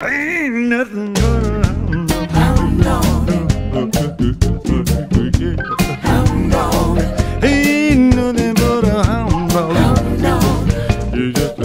Ain't nothing but a hound dog. Hound dog. Ain't nothing but a hound dog. Hound dog. You just